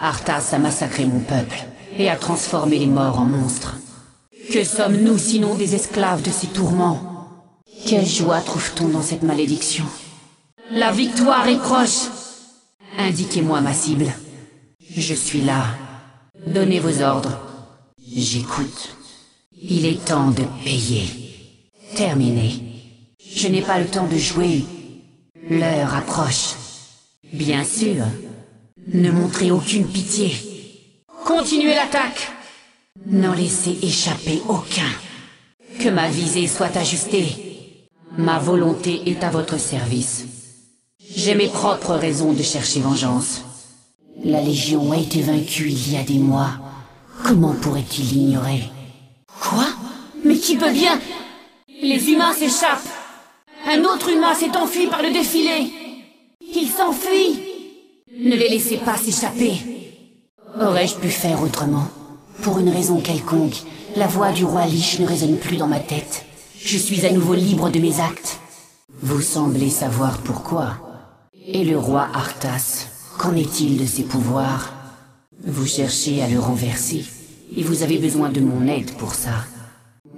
Arthas a massacré mon peuple et a transformé les morts en monstres. Que sommes-nous sinon des esclaves de ces tourments? Quelle joie trouve-t-on dans cette malédiction? La victoire est proche Indiquez-moi ma cible. Je suis là. Donnez vos ordres. J'écoute. Il est temps de payer. Terminé. Je n'ai pas le temps de jouer. L'heure approche. Bien sûr. Ne montrez aucune pitié. Continuez l'attaque. N'en laissez échapper aucun. Que ma visée soit ajustée. Ma volonté est à votre service. J'ai mes propres raisons de chercher vengeance. La Légion a été vaincue il y a des mois. Comment pourrait-il l'ignorer? Quoi? Mais qui peut bien? Les humains s'échappent Un autre humain s'est enfui par le défilé Il s'enfuit Ne les laissez pas s'échapper Aurais-je pu faire autrement? Pour une raison quelconque, la voix du roi Lich ne résonne plus dans ma tête. Je suis à nouveau libre de mes actes. Vous semblez savoir pourquoi. Et le roi Arthas, qu'en est-il de ses pouvoirs? Vous cherchez à le renverser, et vous avez besoin de mon aide pour ça.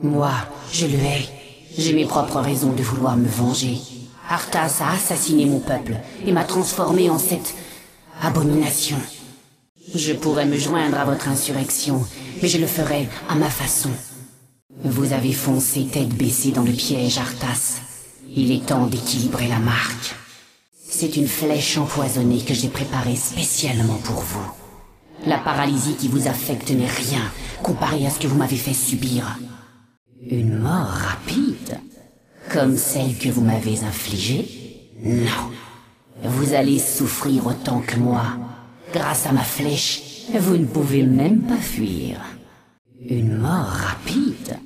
Moi, je le hais. J'ai mes propres raisons de vouloir me venger. Arthas a assassiné mon peuple et m'a transformé en cette abomination. Je pourrais me joindre à votre insurrection, mais je le ferai à ma façon. Vous avez foncé tête baissée dans le piège, Arthas. Il est temps d'équilibrer la marque. C'est une flèche empoisonnée que j'ai préparée spécialement pour vous. La paralysie qui vous affecte n'est rien comparé à ce que vous m'avez fait subir. Une mort rapide Comme celle que vous m'avez infligée? Non. Vous allez souffrir autant que moi. Grâce à ma flèche, vous ne pouvez même pas fuir. Une mort rapide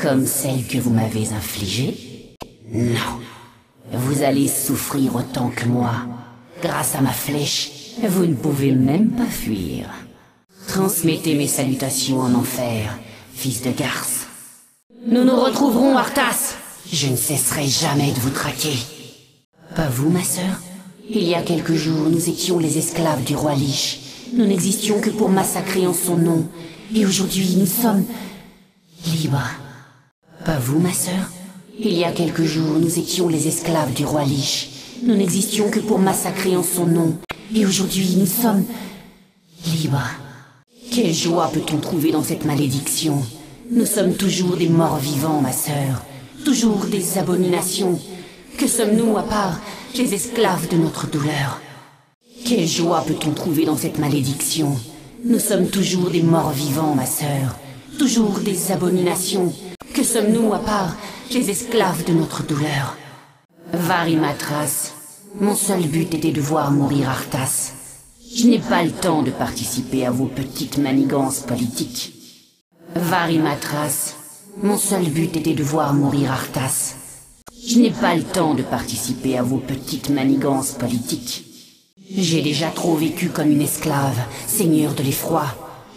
Comme celle que vous m'avez infligée? Non. Vous allez souffrir autant que moi. Grâce à ma flèche, vous ne pouvez même pas fuir. Transmettez mes salutations en enfer, fils de garce. Nous nous retrouverons, Arthas. Je ne cesserai jamais de vous traquer. Pas vous, ma sœur? Il y a quelques jours, nous étions les esclaves du roi Lich. Nous n'existions que pour massacrer en son nom. Et aujourd'hui, nous sommes libres. Pas vous, ma sœur Il y a quelques jours, nous étions les esclaves du roi Lich. Nous n'existions que pour massacrer en son nom. Et aujourd'hui, nous sommes libres. Quelle joie peut-on trouver dans cette malédiction? Nous sommes toujours des morts vivants, ma sœur. Toujours des abominations. Que sommes-nous à part les esclaves de notre douleur Quelle joie peut-on trouver dans cette malédiction? Nous sommes toujours des morts vivants, ma sœur. Toujours des abominations. Que sommes-nous à part les esclaves de notre douleur? Varimatras, mon seul but était de voir mourir Arthas. Je n'ai pas le temps de participer à vos petites manigances politiques. Varimatras, mon seul but était de voir mourir Arthas. Je n'ai pas le temps de participer à vos petites manigances politiques. J'ai déjà trop vécu comme une esclave, seigneur de l'effroi.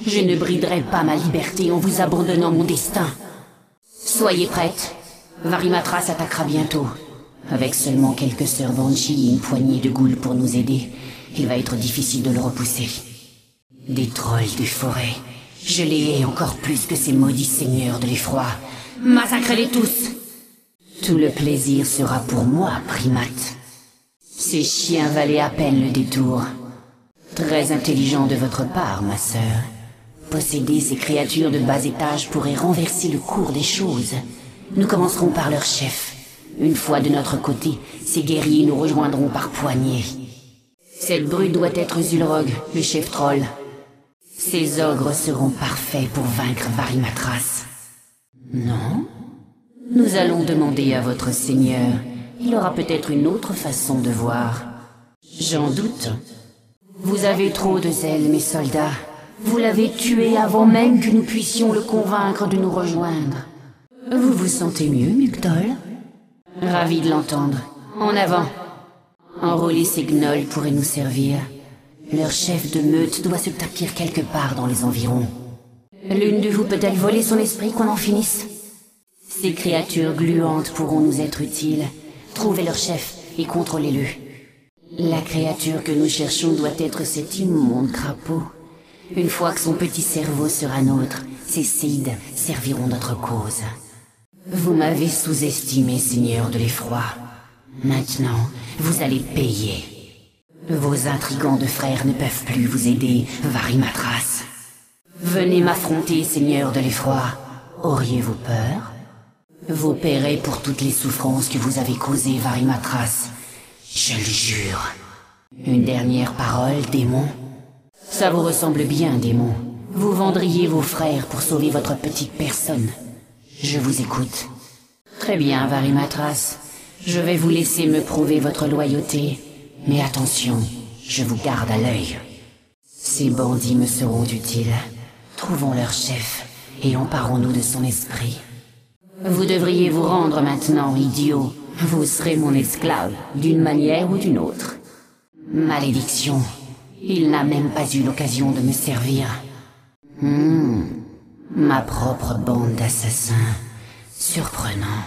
Je ne briderai pas ma liberté en vous abandonnant mon destin. Soyez prête. Varimatras attaquera bientôt. Avec seulement quelques sœurs Banshee et une poignée de ghouls pour nous aider, il va être difficile de le repousser. Des trolls des forêts. Je les hais encore plus que ces maudits seigneurs de l'effroi. Massacrez-les tous Tout le plaisir sera pour moi, primate. Ces chiens valaient à peine le détour. Très intelligent de votre part, ma sœur. Posséder ces créatures de bas étage pourrait renverser le cours des choses. Nous commencerons par leur chef. Une fois de notre côté, ces guerriers nous rejoindront par poignées. Cette brute doit être Zulrog, le chef troll. Ces ogres seront parfaits pour vaincre Varimatras. Non? Nous allons demander à votre seigneur. Il aura peut-être une autre façon de voir. J'en doute. Vous avez trop de zèle, mes soldats. Vous l'avez tué avant même que nous puissions le convaincre de nous rejoindre. Vous vous sentez mieux, Mugdol Ravi de l'entendre. En avant. Enrôler ces gnolls pourrait nous servir. Leur chef de meute doit se tapir quelque part dans les environs. L'une de vous peut-elle voler son esprit qu'on en finisse? Ces créatures gluantes pourront nous être utiles. Trouvez leur chef et contrôlez-le. La créature que nous cherchons doit être cet immonde crapaud. Une fois que son petit cerveau sera nôtre, ses cides serviront notre cause. Vous m'avez sous-estimé, seigneur de l'effroi. Maintenant, vous allez payer. Vos intrigants de frères ne peuvent plus vous aider, Varimatras. Venez m'affronter, seigneur de l'effroi. Auriez-vous peur? Vous paierez pour toutes les souffrances que vous avez causées, Varimatras. Je le jure. Une dernière parole, démon? Ça vous ressemble bien, démon. Vous vendriez vos frères pour sauver votre petite personne. Je vous écoute. Très bien, Varimatras. Je vais vous laisser me prouver votre loyauté. Mais attention, je vous garde à l'œil. Ces bandits me seront utiles. Trouvons leur chef et emparons-nous de son esprit. Vous devriez vous rendre maintenant, idiot. Vous serez mon esclave, d'une manière ou d'une autre. Malédiction. Il n'a même pas eu l'occasion de me servir. Hmm. Ma propre bande d'assassins. Surprenant.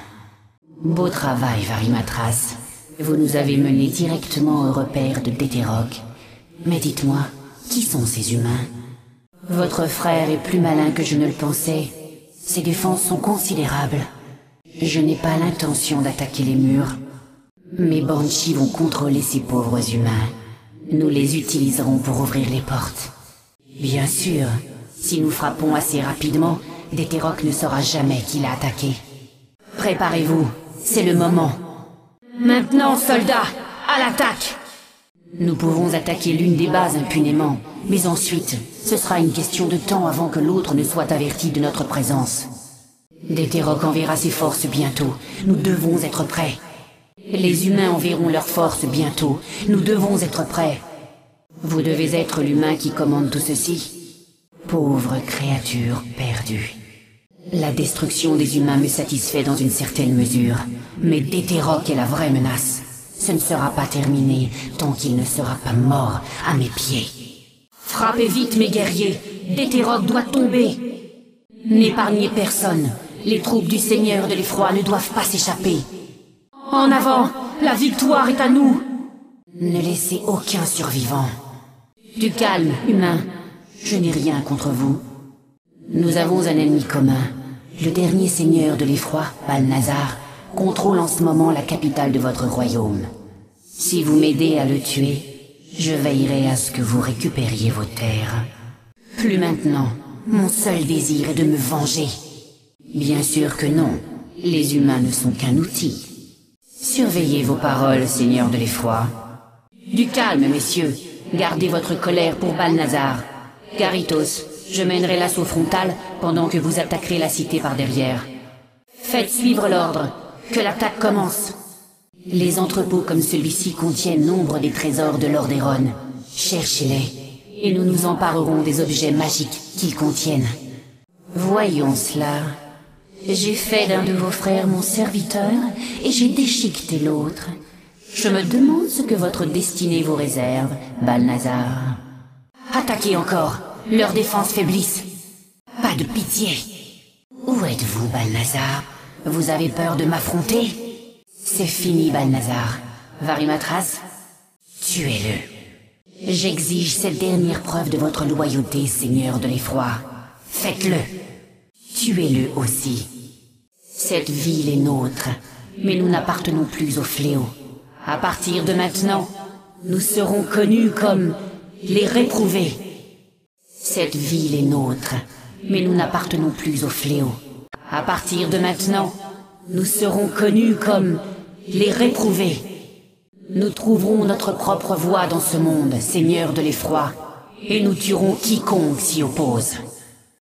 Beau travail, Varimatras. Vous nous avez menés directement au repère de Détéroc. Mais dites-moi, qui sont ces humains? Votre frère est plus malin que je ne le pensais. Ses défenses sont considérables. Je n'ai pas l'intention d'attaquer les murs. Mes Banshees vont contrôler ces pauvres humains. Nous les utiliserons pour ouvrir les portes. Bien sûr, si nous frappons assez rapidement, Détéroc ne saura jamais qui l'a attaqué. Préparez-vous, c'est le moment. Maintenant, soldats, à l'attaque Nous pouvons attaquer l'une des bases impunément, mais ensuite, ce sera une question de temps avant que l'autre ne soit averti de notre présence. Détéroc enverra ses forces bientôt. Nous devons être prêts. Les humains enverront leurs forces bientôt. Nous devons être prêts. Vous devez être l'humain qui commande tout ceci. Pauvre créature perdue. La destruction des humains me satisfait dans une certaine mesure, mais Détéroc est la vraie menace. Ce ne sera pas terminé tant qu'il ne sera pas mort à mes pieds. Frappez vite, mes guerriers. Détéroc doit tomber. N'épargnez personne. Les troupes du Seigneur de l'Effroi ne doivent pas s'échapper. En avant La victoire est à nous Ne laissez aucun survivant. Du calme, humain. Je n'ai rien contre vous. Nous avons un ennemi commun. Le dernier seigneur de l'effroi, Balnazar, contrôle en ce moment la capitale de votre royaume. Si vous m'aidez à le tuer, je veillerai à ce que vous récupériez vos terres. Plus maintenant. Mon seul désir est de me venger. Bien sûr que non. Les humains ne sont qu'un outil. Surveillez vos paroles, seigneur de l'effroi. Du calme, messieurs. Gardez votre colère pour Balnazar. Caritos, je mènerai l'assaut frontal pendant que vous attaquerez la cité par derrière. Faites suivre l'ordre. Que l'attaque commence. Les entrepôts comme celui-ci contiennent nombre des trésors de Lordaeron. Cherchez-les, et nous nous emparerons des objets magiques qu'ils contiennent. Voyons cela. J'ai fait d'un de vos frères mon serviteur, et j'ai déchiqueté l'autre. Je me demande ce que votre destinée vous réserve, Balnazar. Attaquez encore leurs défenses faiblissent. Pas de pitié. Où êtes-vous, Balnazar? Vous avez peur de m'affronter C'est fini, Balnazar. Varimatras, tuez-le. J'exige cette dernière preuve de votre loyauté, Seigneur de l'effroi. Faites-le. Tuez-le aussi. Cette ville est nôtre, mais nous n'appartenons plus au fléau. À partir de maintenant, nous serons connus comme les réprouvés. Cette ville est nôtre, mais nous n'appartenons plus au fléau. À partir de maintenant, nous serons connus comme les réprouvés. Nous trouverons notre propre voie dans ce monde, Seigneur de l'effroi, et nous tuerons quiconque s'y oppose.